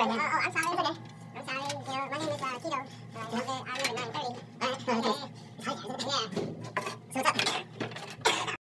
oh, oh, I'm sorry for that. I'm sorry. You know, my name is là Tito. Uh, I'm there. I live at okay.